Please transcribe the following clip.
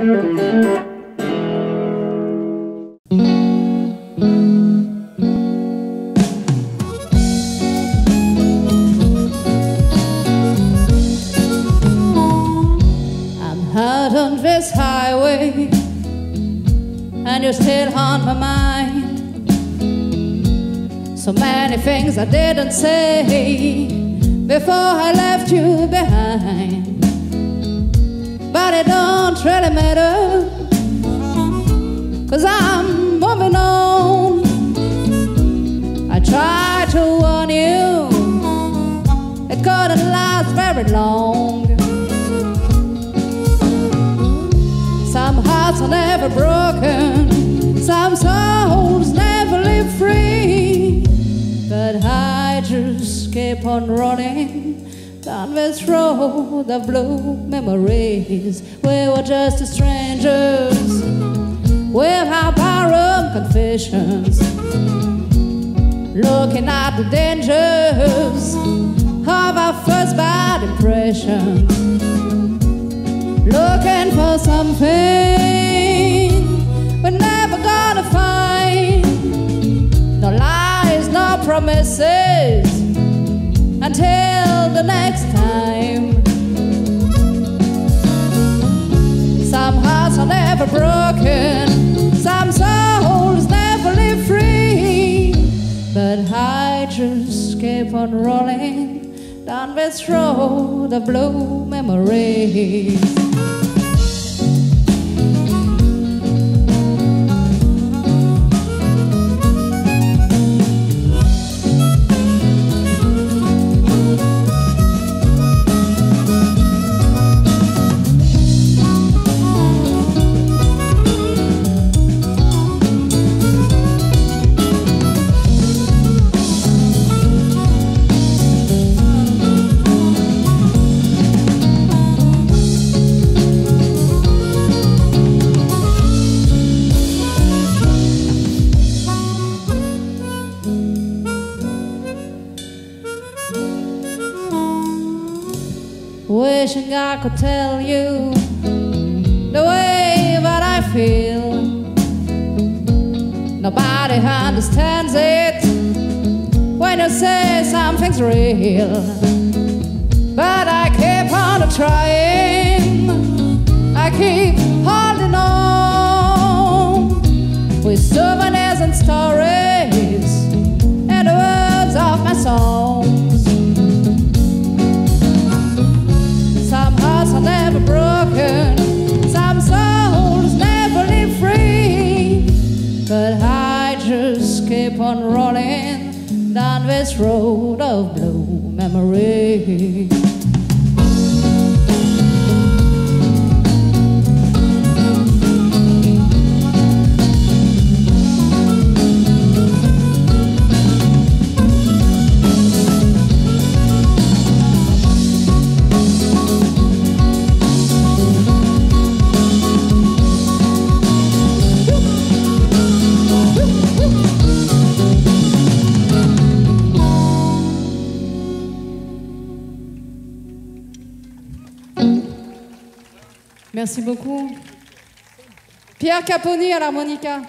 and you're still on my mind. So many things I didn't say before I left you behind. But it don't really matter, cause I'm moving on. I tried to warn you, it couldn't last very long. Some hearts are never broken, some souls never live free. But I just keep on running this road of blue memories. We were just strangers with our barroom confessions, looking at the dangers of our first bad impressions looking for something we're never gonna find. No lies, no promises until next time. Some hearts are never broken, some souls never live free. But I just keep on rolling down this road of blue memories. Wishing I could tell you the way that I feel. Nobody understands it when you say something's real. But I keep on trying, I keep holding on with souvenirs and stories and the words of my songs. But I just keep on rolling down this road of blue memory. Merci beaucoup. Pierre Caponi à l'harmonica.